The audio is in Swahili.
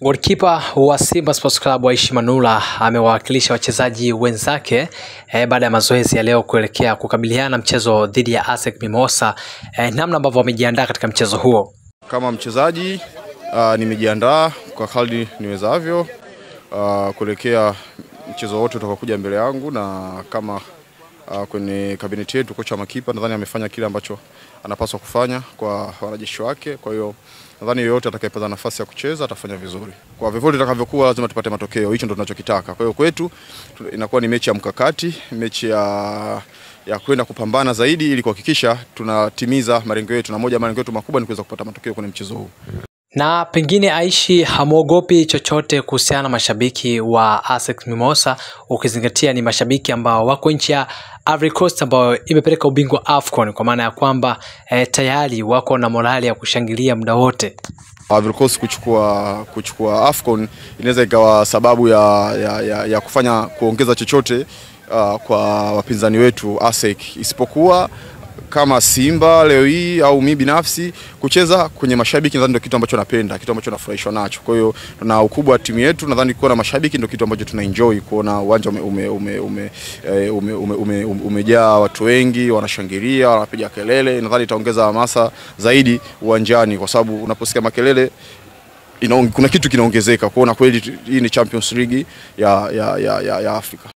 Golikipa wa Simba Sports Club Aishi Manula amewawakilisha wachezaji wenzake eh, baada ya mazoezi ya leo kuelekea kukabiliana na mchezo dhidi ya ASEC Mimosa eh, namna ambavyo wamejiandaa katika mchezo huo. Kama mchezaji uh, nimejiandaa kwa kadri niwezavyo uh, kuelekea mchezo wote utakaokuja mbele yangu, na kama uh, kwenye kabineti yetu kocha makipa nadhani amefanya kile ambacho anapaswa kufanya kwa wanajeshi wake. Kwa hiyo nadhani yeyote atakayepata nafasi ya kucheza atafanya vizuri. Kwa vyovyote itakavyokuwa, lazima tupate matokeo, hicho ndo tunachokitaka. Kwa hiyo kwetu inakuwa ni mechi ya mkakati, mechi ya ya kwenda kupambana zaidi ili kuhakikisha tunatimiza malengo yetu, na moja malengo yetu makubwa ni kuweza kupata matokeo kwenye mchezo huu. Na pengine Aishi hamwogopi chochote kuhusiana na mashabiki wa ASEC Mimosa, ukizingatia ni mashabiki ambao wako nchi ya Ivory Coast ambayo imepeleka ubingwa AFCON, kwa maana ya kwamba eh, tayari wako na morali ya kushangilia muda wote. Ivory Coast kuchukua kuchukua AFCON inaweza ikawa sababu ya, ya, ya, ya kufanya kuongeza chochote uh, kwa wapinzani wetu ASEC, isipokuwa kama Simba leo hii au mi binafsi kucheza kwenye mashabiki, nadhani ndio kitu ambacho napenda, kitu ambacho nafurahishwa nacho. Kwa hiyo na ukubwa wa timu yetu, nadhani kuwa na mashabiki ndio kitu ambacho tunaenjoy kuona uwanja ume, ume, ume, ume, ume, ume, ume, ume, umejaa watu wengi wanashangilia, wanapiga kelele. Nadhani itaongeza hamasa zaidi uwanjani, kwa sababu unaposikia makelele ina, kuna kitu kinaongezeka kuona kweli hii ni Champions League ya, ya, ya, ya, ya Afrika.